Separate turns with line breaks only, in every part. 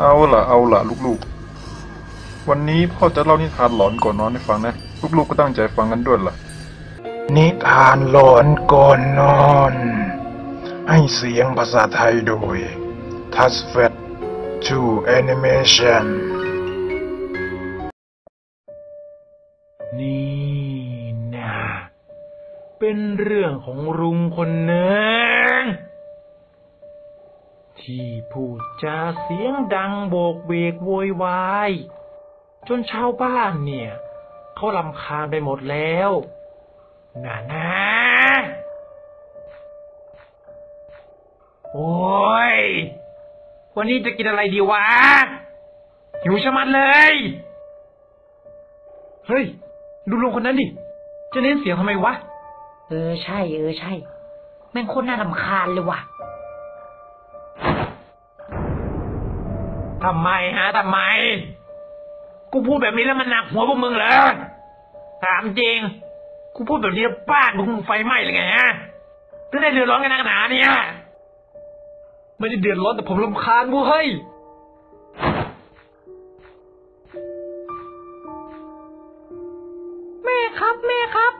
เอาล่ะเอาล่ะลูกๆ วันนี้พ่อจะเล่านิทานหลอนก่อนนอนให้ฟังนะ ลูกๆก็ตั้งใจฟังกันด้วยล่ะ นิทานหลอนก่อนนอน ให้เสียงภาษาไทยโดย t a s f e t 2 Animation
นี่นะเป็นเรื่องของลุงคนหนึ่ง ที่พูดจาเสียงดังโบกเวกโวยวาย จนชาวบ้านเนี่ย เขาลำคาญไปหมดแล้วน่ะนะโอ้ย วันนี้จะกินอะไรดีวะ หิวชะมัดเลย เฮ้ย ดูลุงคนนั้นดิ จะเน้นเสียงทำไมวะ
เออใช่ เออใช่ แม่งโคตรน่ารำคาญเลยว่ะ
ทำไมฮะทำไม กูพูดแบบนี้แล้วมันหนักหัวพวกมึงเหรอ ถามจริง กูพูดแบบนี้แล้วบ้านมึงไฟไหม้เลยไงฮะถึงได้เดือดร้อนกันนักหนาเนี่ย ไม่ได้เดือดร้อนแต่ผมรำคาญกูเฮ้ย
แม่ครับแม่ครับ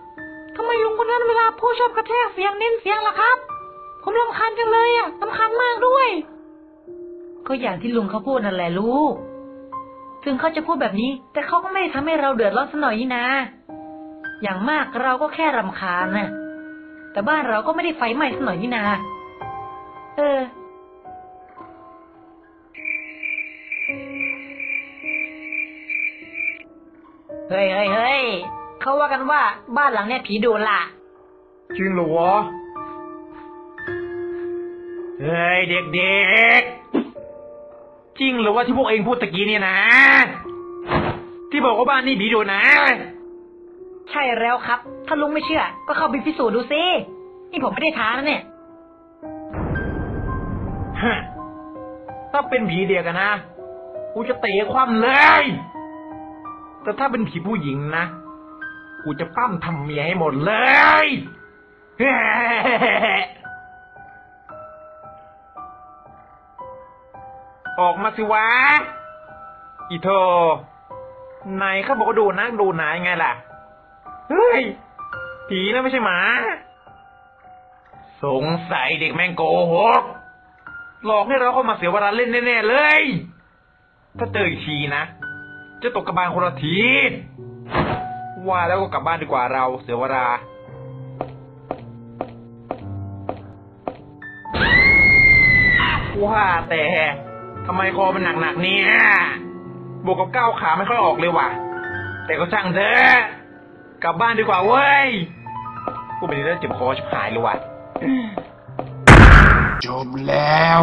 ทำไมลุงคนนั้นเวลาพูดชอบกระแทกเสียงเน้นเสียงล่ะครับ ผมรำคาญจังเลยอะรำคาญมากด้วย ก็อย่างที่ลุงเขาพูดนั่นแหละลูก ถึงเขาจะพูดแบบนี้ แต่เขาก็ไม่ได้ทำให้เราเดือดร้อนสักหน่อยนี่นะ อย่างมากเราก็แค่รำคาญน่ะแต่บ้านเราก็ไม่ได้ไฟไหม้สักหน่อยนี่นา เออ เฮ้ยเฮ้ยเฮ้ยเขาว่ากันว่าบ้านหลังเนี้ยผีดุล่ะ
จริงเหรอวะ เฮ้ยเด็กๆ จริงเหรือว่าที่พวกเองพูดตะกี้เนี่ยนะ ที่บอกว่าบ้านนี่ผีดุนะ
ใช่แล้วครับ ถ้าลุงไม่เชื่อ ก็เข้าไปพิสูจน์ดูสินี่ผมไม่ได้ท้านะเนี่ย
ฮะถ้าเป็นผีเด็กอะนะกูจะเตะคว่ำเลย แต่ถ้าเป็นผีผู้หญิงนะ กูจะปั้มทำเมียให้หมดเลย ออกมาสิวะ อีโทนายเขาบอกว่าดูนักดูหนายังไงล่ะ เฮ้ย ผีนะไม่ใช่หมา สงสัยเด็กแม่งโกหก หลอกให้เราเข้ามาเสียเวลาเล่นแน่ๆเลย ถ้าเจออีกทีนะ จะตกกระบาลคนละที ว่าแล้วก็กลับบ้านดีกว่าเราเสียเวลาว่าแต่ ทำไมคอมันหนักๆเนี่ย บวกกับก้าวขาไม่ค่อยออกเลยว่ะ แต่ก็ช่างเถอะกลับบ้านดีกว่าเว้ยกูเป็นเรื่องเจ็บคอชิบหายเลยว่ะ
จบแล้ว